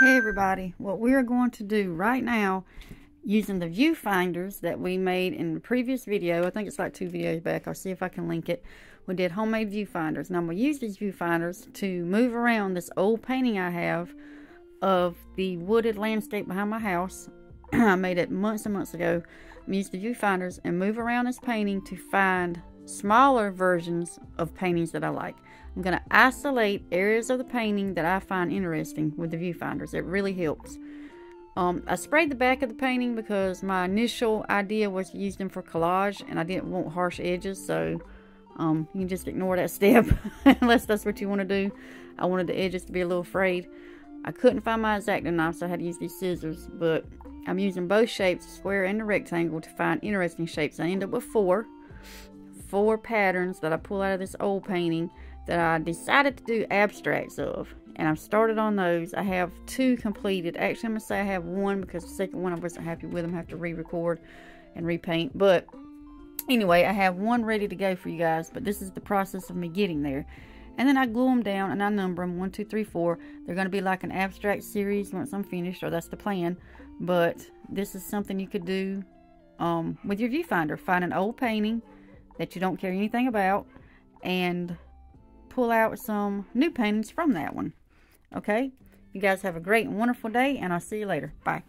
Hey everybody, what we're going to do right now using the viewfinders that we made in the previous video, I think it's like two videos back, I'll see if I can link it. We did homemade viewfinders. Now I'm going to use these viewfinders to move around this old painting I have of the wooded landscape behind my house. I made it months and months ago. I'm use the viewfinders and move around this painting to find smaller versions of paintings that I like. I'm going to isolate areas of the painting that I find interesting with the viewfinders. It really helps. Um, I sprayed the back of the painting because my initial idea was to use them for collage and I didn't want harsh edges so um, you can just ignore that step unless that's what you want to do. I wanted the edges to be a little frayed. I couldn't find my X-Acto knife so I had to use these scissors but I'm using both shapes, square and the rectangle to find interesting shapes. I end up with four four patterns that I pull out of this old painting that I decided to do abstracts of. And I've started on those. I have two completed. Actually, I'm going to say I have one because the second one I wasn't happy with. them. I have to re-record and repaint. But anyway, I have one ready to go for you guys. But this is the process of me getting there. And then I glue them down and I number them. One, two, three, four. They're going to be like an abstract series once I'm finished. Or that's the plan. But this is something you could do um, with your viewfinder. Find an old painting that you don't care anything about and pull out some new paintings from that one. Okay? You guys have a great and wonderful day, and I'll see you later. Bye.